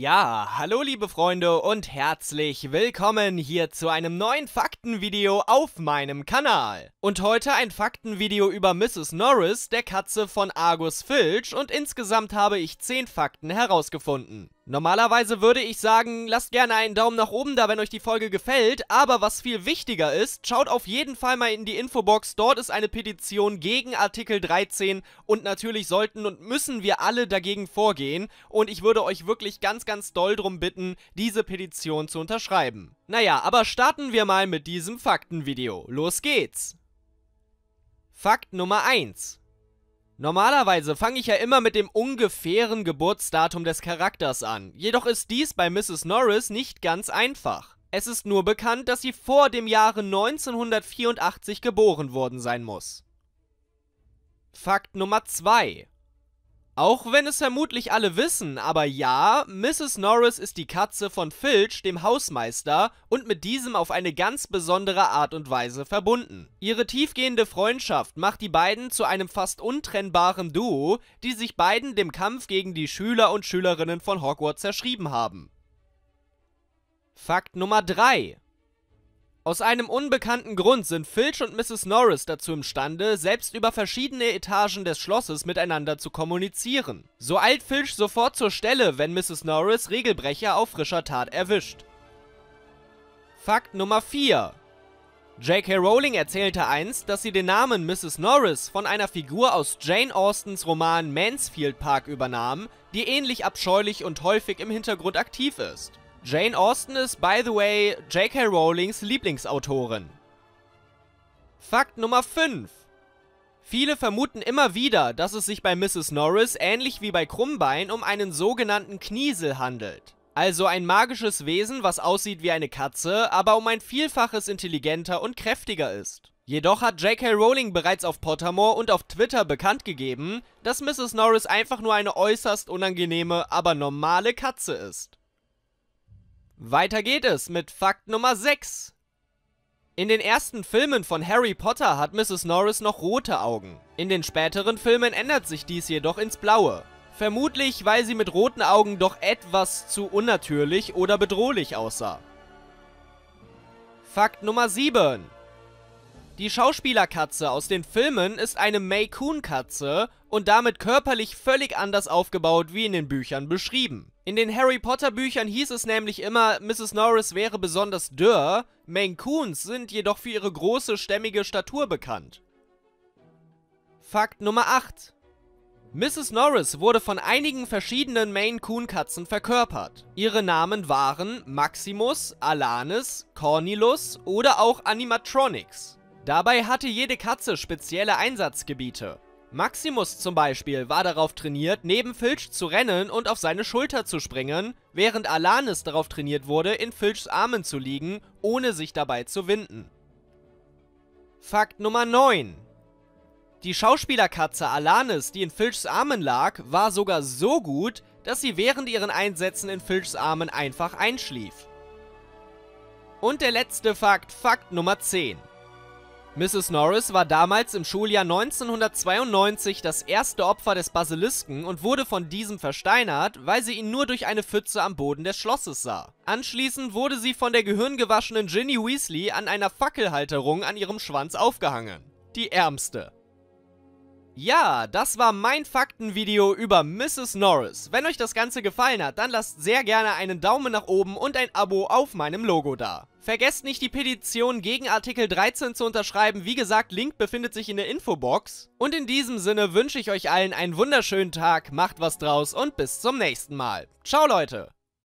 Ja, hallo liebe Freunde und herzlich willkommen hier zu einem neuen Faktenvideo auf meinem Kanal. Und heute ein Faktenvideo über Mrs. Norris, der Katze von Argus Filch und insgesamt habe ich 10 Fakten herausgefunden. Normalerweise würde ich sagen, lasst gerne einen Daumen nach oben da, wenn euch die Folge gefällt, aber was viel wichtiger ist, schaut auf jeden Fall mal in die Infobox, dort ist eine Petition gegen Artikel 13 und natürlich sollten und müssen wir alle dagegen vorgehen und ich würde euch wirklich ganz, ganz doll drum bitten, diese Petition zu unterschreiben. Naja, aber starten wir mal mit diesem Faktenvideo. Los geht's! Fakt Nummer 1 Normalerweise fange ich ja immer mit dem ungefähren Geburtsdatum des Charakters an, jedoch ist dies bei Mrs. Norris nicht ganz einfach. Es ist nur bekannt, dass sie vor dem Jahre 1984 geboren worden sein muss. Fakt Nummer 2 auch wenn es vermutlich alle wissen, aber ja, Mrs. Norris ist die Katze von Filch, dem Hausmeister, und mit diesem auf eine ganz besondere Art und Weise verbunden. Ihre tiefgehende Freundschaft macht die beiden zu einem fast untrennbaren Duo, die sich beiden dem Kampf gegen die Schüler und Schülerinnen von Hogwarts zerschrieben haben. Fakt Nummer 3 aus einem unbekannten Grund sind Filch und Mrs. Norris dazu imstande, selbst über verschiedene Etagen des Schlosses miteinander zu kommunizieren. So eilt Filch sofort zur Stelle, wenn Mrs. Norris Regelbrecher auf frischer Tat erwischt. Fakt Nummer 4 J.K. Rowling erzählte einst, dass sie den Namen Mrs. Norris von einer Figur aus Jane Austens Roman Mansfield Park übernahm, die ähnlich abscheulich und häufig im Hintergrund aktiv ist. Jane Austen ist, by the way, J.K. Rowlings Lieblingsautorin. Fakt Nummer 5. Viele vermuten immer wieder, dass es sich bei Mrs. Norris ähnlich wie bei Krummbein um einen sogenannten Kniesel handelt. Also ein magisches Wesen, was aussieht wie eine Katze, aber um ein Vielfaches intelligenter und kräftiger ist. Jedoch hat J.K. Rowling bereits auf Pottermore und auf Twitter bekannt gegeben, dass Mrs. Norris einfach nur eine äußerst unangenehme, aber normale Katze ist. Weiter geht es mit Fakt Nummer 6. In den ersten Filmen von Harry Potter hat Mrs. Norris noch rote Augen. In den späteren Filmen ändert sich dies jedoch ins Blaue. Vermutlich, weil sie mit roten Augen doch etwas zu unnatürlich oder bedrohlich aussah. Fakt Nummer 7. Die Schauspielerkatze aus den Filmen ist eine May-Coon-Katze und damit körperlich völlig anders aufgebaut wie in den Büchern beschrieben. In den Harry Potter Büchern hieß es nämlich immer, Mrs. Norris wäre besonders dürr, Maine Coons sind jedoch für ihre große, stämmige Statur bekannt. Fakt Nummer 8 Mrs. Norris wurde von einigen verschiedenen Maine Coon Katzen verkörpert. Ihre Namen waren Maximus, Alanis, Cornelius oder auch Animatronics. Dabei hatte jede Katze spezielle Einsatzgebiete. Maximus zum Beispiel war darauf trainiert, neben Filch zu rennen und auf seine Schulter zu springen, während Alanis darauf trainiert wurde, in Filchs Armen zu liegen, ohne sich dabei zu winden. Fakt Nummer 9 Die Schauspielerkatze Alanis, die in Filchs Armen lag, war sogar so gut, dass sie während ihren Einsätzen in Filchs Armen einfach einschlief. Und der letzte Fakt, Fakt Nummer 10 Mrs. Norris war damals im Schuljahr 1992 das erste Opfer des Basilisken und wurde von diesem versteinert, weil sie ihn nur durch eine Pfütze am Boden des Schlosses sah. Anschließend wurde sie von der gehirngewaschenen Ginny Weasley an einer Fackelhalterung an ihrem Schwanz aufgehangen. Die ärmste. Ja, das war mein Faktenvideo über Mrs. Norris. Wenn euch das Ganze gefallen hat, dann lasst sehr gerne einen Daumen nach oben und ein Abo auf meinem Logo da. Vergesst nicht, die Petition gegen Artikel 13 zu unterschreiben. Wie gesagt, Link befindet sich in der Infobox. Und in diesem Sinne wünsche ich euch allen einen wunderschönen Tag, macht was draus und bis zum nächsten Mal. Ciao Leute!